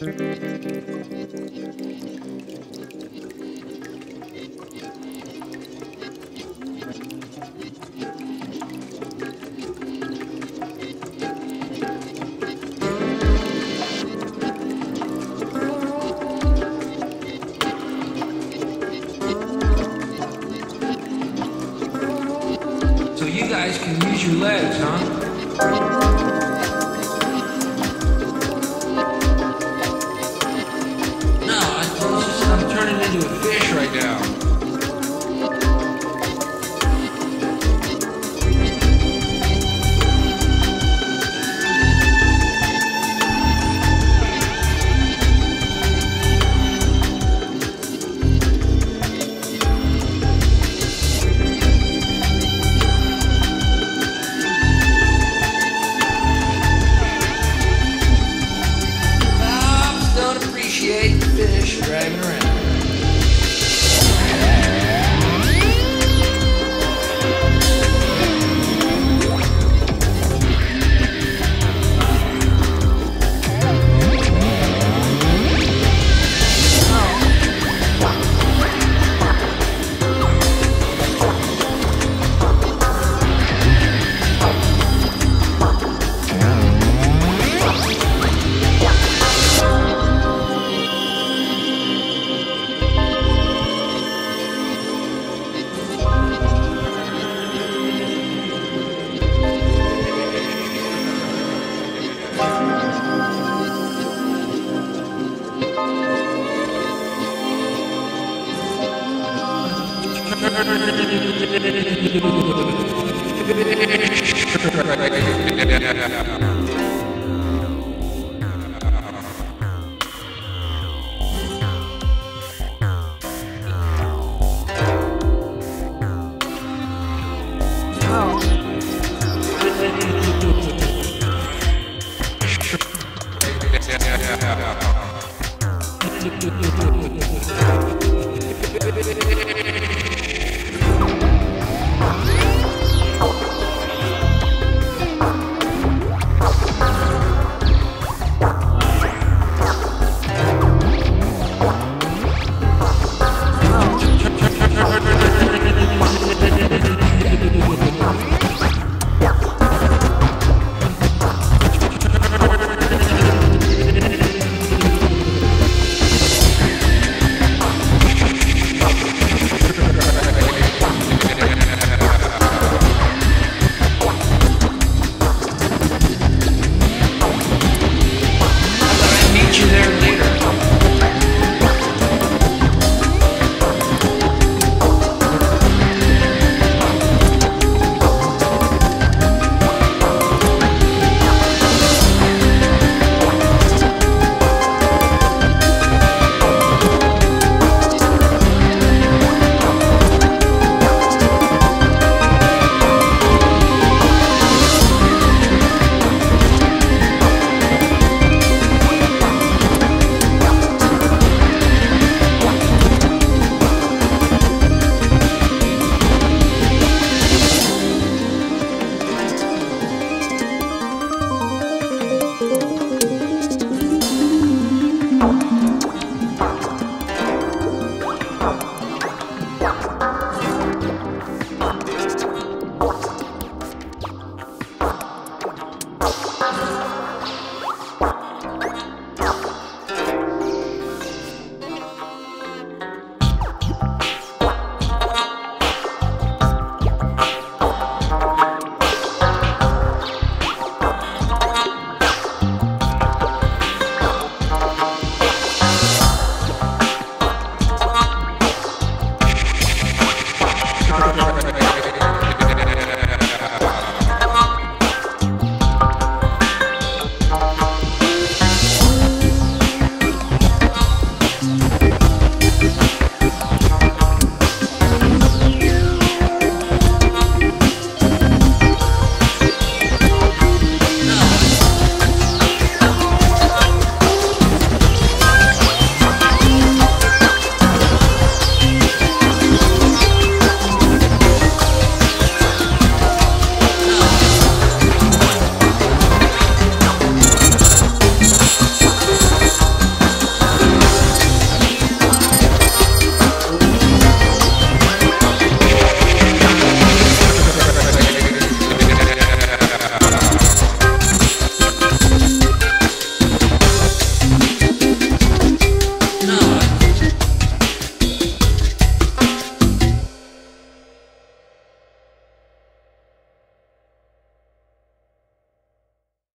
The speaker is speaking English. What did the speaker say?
So you guys can use your legs, huh? Fish dragging around. Yeah. Oh.